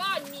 哇你